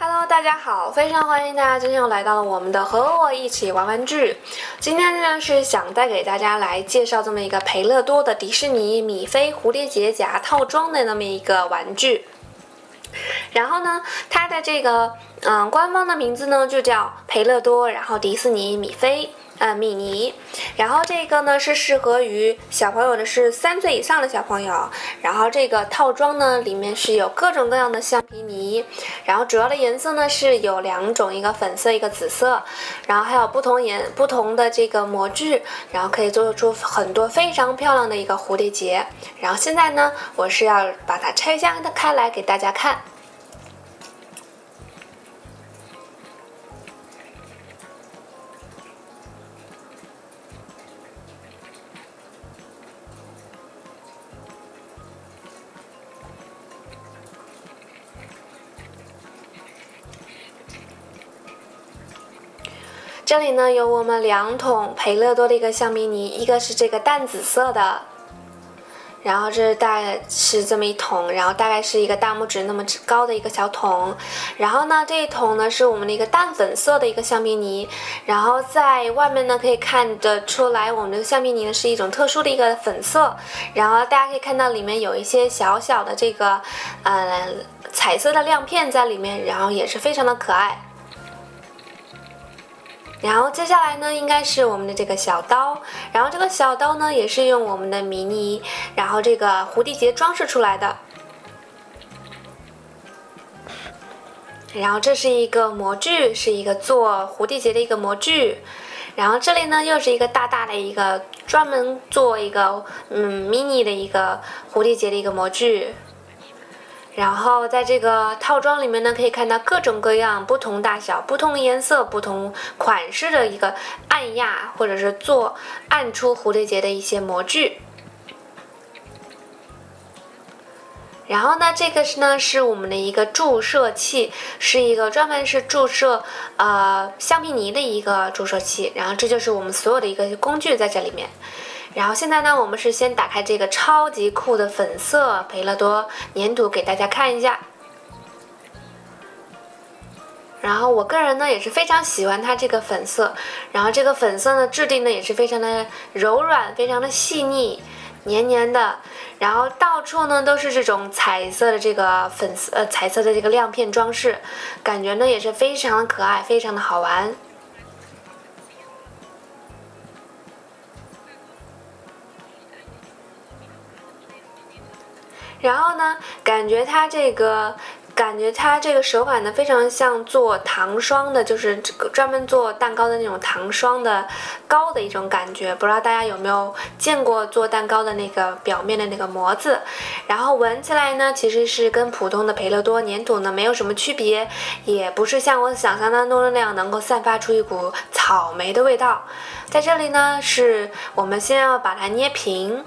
Hello，大家好，非常欢迎大家今天又来到了我们的和我一起玩玩具。今天呢是想带给大家来介绍这么一个培乐多的迪士尼米菲蝴蝶结夹套装的那么一个玩具。然后呢，它的这个嗯官方的名字呢就叫培乐多，然后迪士尼米菲。呃，米妮，然后这个呢是适合于小朋友的，是三岁以上的小朋友。然后这个套装呢里面是有各种各样的橡皮泥，然后主要的颜色呢是有两种，一个粉色，一个紫色。然后还有不同颜不同的这个模具，然后可以做出很多非常漂亮的一个蝴蝶结。然后现在呢，我是要把它拆箱的开来给大家看。这里呢有我们两桶培乐多的一个橡皮泥，一个是这个淡紫色的，然后这是大概是这么一桶，然后大概是一个大拇指那么高的一个小桶，然后呢这一桶呢是我们的一个淡粉色的一个橡皮泥，然后在外面呢可以看得出来，我们这个橡皮泥呢是一种特殊的一个粉色，然后大家可以看到里面有一些小小的这个呃彩色的亮片在里面，然后也是非常的可爱。然后接下来呢，应该是我们的这个小刀，然后这个小刀呢，也是用我们的迷你，然后这个蝴蝶结装饰出来的。然后这是一个模具，是一个做蝴蝶结的一个模具。然后这里呢，又是一个大大的一个专门做一个嗯 mini 的一个蝴蝶结的一个模具。然后在这个套装里面呢，可以看到各种各样、不同大小、不同颜色、不同款式的一个按压或者是做按出蝴蝶结的一些模具。然后呢，这个是呢是我们的一个注射器，是一个专门是注射呃橡皮泥的一个注射器。然后这就是我们所有的一个工具在这里面。然后现在呢，我们是先打开这个超级酷的粉色培乐多粘土给大家看一下。然后我个人呢也是非常喜欢它这个粉色，然后这个粉色呢质地呢也是非常的柔软，非常的细腻，黏黏的。然后到处呢都是这种彩色的这个粉色呃彩色的这个亮片装饰，感觉呢也是非常的可爱，非常的好玩。然后呢，感觉它这个，感觉它这个手感呢，非常像做糖霜的，就是这个专门做蛋糕的那种糖霜的糕的一种感觉。不知道大家有没有见过做蛋糕的那个表面的那个模子？然后闻起来呢，其实是跟普通的培乐多粘土呢没有什么区别，也不是像我想象当中的那样能够散发出一股草莓的味道。在这里呢，是我们先要把它捏平。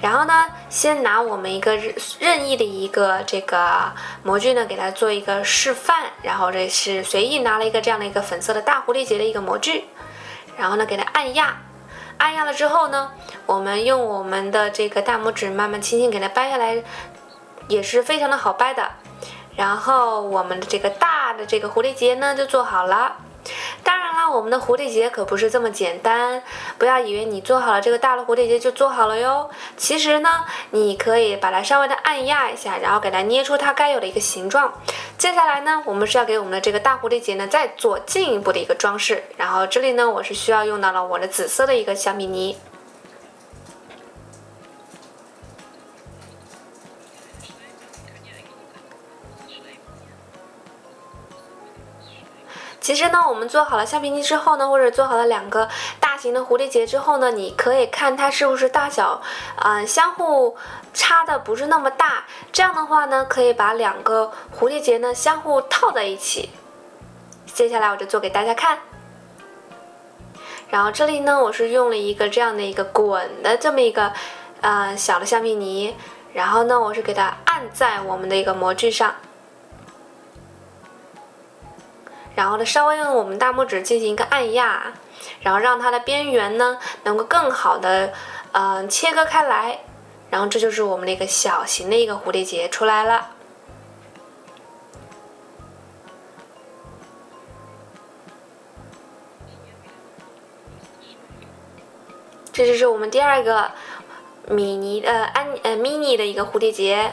然后呢，先拿我们一个任意的一个这个模具呢，给它做一个示范。然后这是随意拿了一个这样的一个粉色的大蝴蝶结的一个模具，然后呢给它按压，按压了之后呢，我们用我们的这个大拇指慢慢轻轻给它掰下来，也是非常的好掰的。然后我们的这个大的这个蝴蝶结呢就做好了。当然我们的蝴蝶结可不是这么简单，不要以为你做好了这个大的蝴蝶结就做好了哟。其实呢，你可以把它稍微的按压一下，然后给它捏出它该有的一个形状。接下来呢，我们是要给我们的这个大蝴蝶结呢再做进一步的一个装饰。然后这里呢，我是需要用到了我的紫色的一个小米泥。其实呢，我们做好了橡皮泥之后呢，或者做好了两个大型的蝴蝶结之后呢，你可以看它是不是大小，嗯，相互差的不是那么大。这样的话呢，可以把两个蝴蝶结呢相互套在一起。接下来我就做给大家看。然后这里呢，我是用了一个这样的一个滚的这么一个，呃，小的橡皮泥。然后呢，我是给它按在我们的一个模具上。然后呢稍微用我们大拇指进行一个按压，然后让它的边缘呢能够更好的嗯切割开来，然后这就是我们那个小型的一个蝴蝶结出来了。这就是我们第二个米妮，呃，安，呃，mini 的一个蝴蝶结。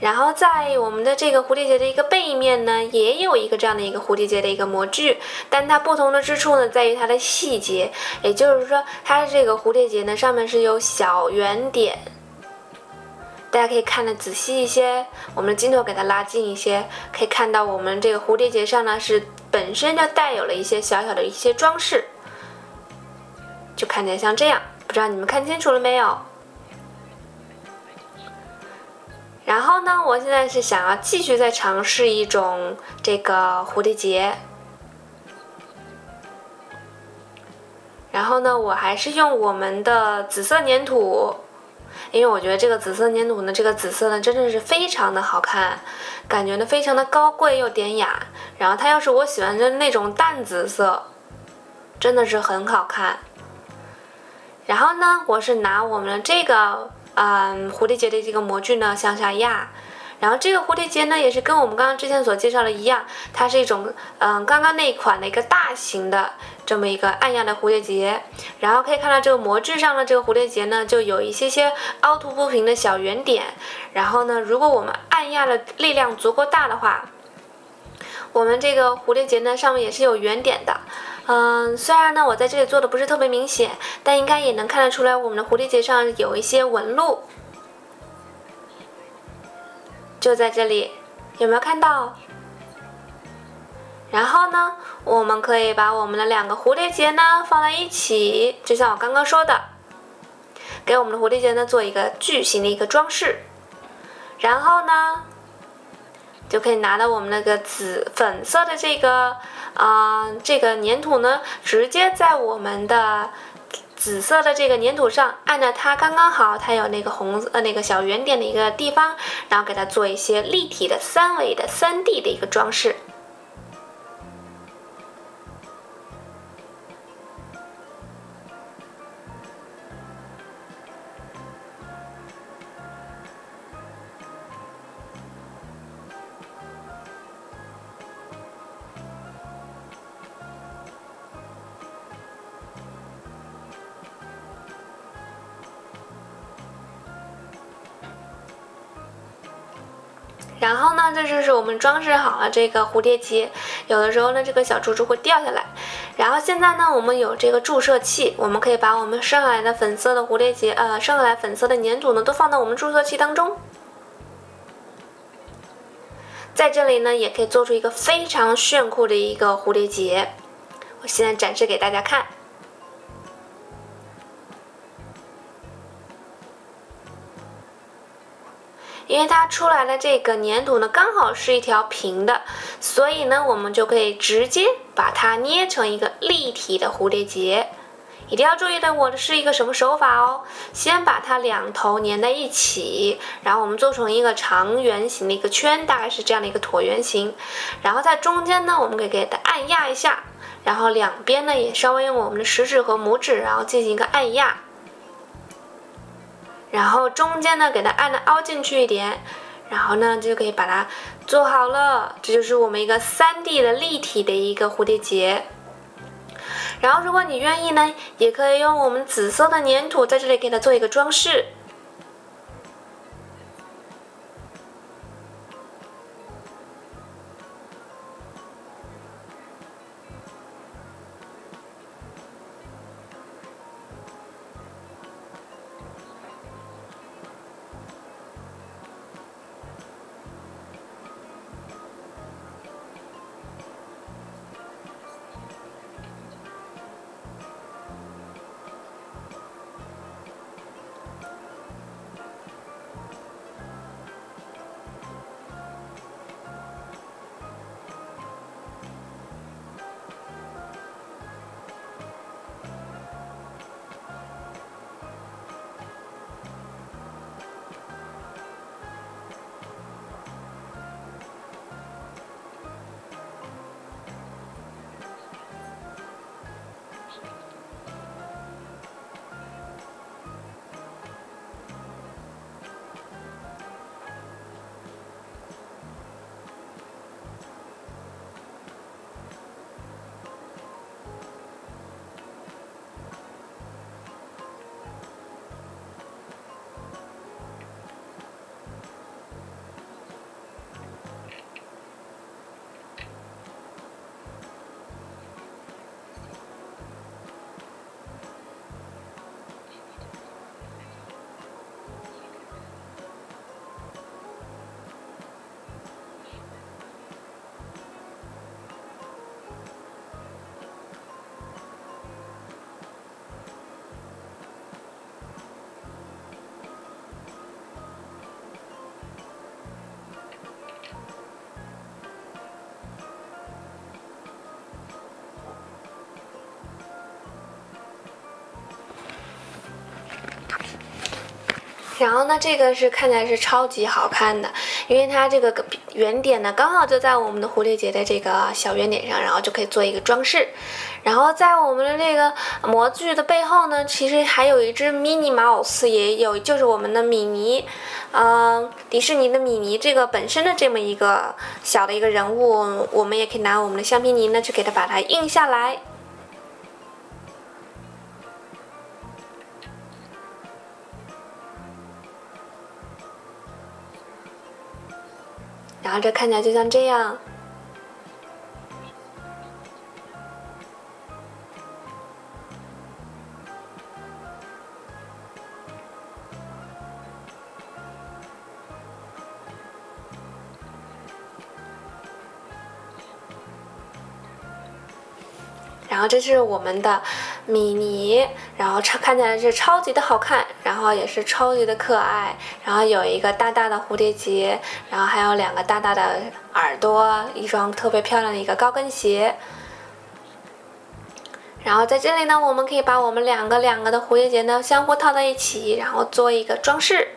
然后在我们的这个蝴蝶结的一个背面呢，也有一个这样的一个蝴蝶结的一个模具，但它不同的之处呢，在于它的细节，也就是说，它的这个蝴蝶结呢，上面是有小圆点，大家可以看得仔细一些，我们的镜头给它拉近一些，可以看到我们这个蝴蝶结上呢，是本身就带有了一些小小的一些装饰，就看起来像这样，不知道你们看清楚了没有？然后呢，我现在是想要继续再尝试一种这个蝴蝶结。然后呢，我还是用我们的紫色粘土，因为我觉得这个紫色粘土呢，这个紫色呢真的是非常的好看，感觉呢非常的高贵又典雅。然后它要是我喜欢的那种淡紫色，真的是很好看。然后呢，我是拿我们的这个。嗯，蝴蝶结的这个模具呢向下压，然后这个蝴蝶结呢也是跟我们刚刚之前所介绍的一样，它是一种嗯刚刚那一款的一个大型的这么一个按压的蝴蝶结，然后可以看到这个模具上的这个蝴蝶结呢就有一些些凹凸不平的小圆点，然后呢如果我们按压的力量足够大的话，我们这个蝴蝶结呢上面也是有圆点的。嗯，虽然呢，我在这里做的不是特别明显，但应该也能看得出来，我们的蝴蝶结上有一些纹路，就在这里，有没有看到？然后呢，我们可以把我们的两个蝴蝶结呢放在一起，就像我刚刚说的，给我们的蝴蝶结呢做一个巨型的一个装饰，然后呢，就可以拿到我们那个紫粉色的这个。嗯，这个粘土呢，直接在我们的紫色的这个粘土上按照它刚刚好，它有那个红呃那个小圆点的一个地方，然后给它做一些立体的三维的三 D 的一个装饰。然后呢，这就是我们装饰好了这个蝴蝶结。有的时候呢，这个小珠珠会掉下来。然后现在呢，我们有这个注射器，我们可以把我们剩下来的粉色的蝴蝶结，呃，剩下来粉色的粘土呢，都放到我们注射器当中。在这里呢，也可以做出一个非常炫酷的一个蝴蝶结。我现在展示给大家看。因为它出来的这个粘土呢，刚好是一条平的，所以呢，我们就可以直接把它捏成一个立体的蝴蝶结。一定要注意的，我的是一个什么手法哦？先把它两头粘在一起，然后我们做成一个长圆形的一个圈，大概是这样的一个椭圆形。然后在中间呢，我们可以给它按压一下，然后两边呢也稍微用我们的食指和拇指，然后进行一个按压。然后中间呢，给它按的凹进去一点，然后呢就可以把它做好了。这就是我们一个 3D 的立体的一个蝴蝶结。然后如果你愿意呢，也可以用我们紫色的粘土在这里给它做一个装饰。然后呢，这个是看起来是超级好看的，因为它这个圆点呢刚好就在我们的蝴蝶结的这个小圆点上，然后就可以做一个装饰。然后在我们的这个模具的背后呢，其实还有一只 Minnie Mouse，也有就是我们的米妮，嗯，迪士尼的米妮这个本身的这么一个小的一个人物，我们也可以拿我们的橡皮泥呢去给它把它印下来。这看起来就像这样。然后这是我们的米妮，然后超看起来是超级的好看，然后也是超级的可爱，然后有一个大大的蝴蝶结，然后还有两个大大的耳朵，一双特别漂亮的一个高跟鞋。然后在这里呢，我们可以把我们两个两个的蝴蝶结呢相互套在一起，然后做一个装饰。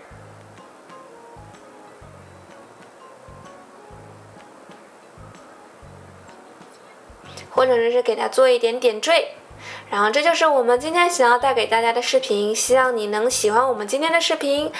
或者是给它做一点点缀。然后这就是我们今天想要带给大家的视频，希望你能喜欢我们今天的视频。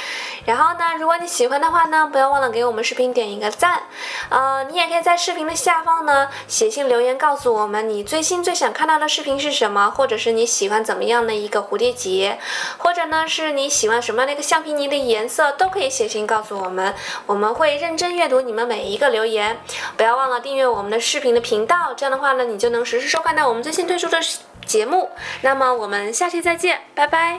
然后呢，如果你喜欢的话呢，不要忘了给我们视频点一个赞。呃，你也可以在视频的下方呢写信留言告诉我们你最新最想看到的视频是什么，或者是你喜欢怎么样的一个蝴蝶结，或者呢是你喜欢什么样的一个橡皮泥的颜色，都可以写信告诉我们，我们会认真阅读你们每一个留言。不要忘了订阅我们的视频的频道，这样的话呢，你就能实时收看到我们最新推出的。节目，那么我们下期再见，拜拜。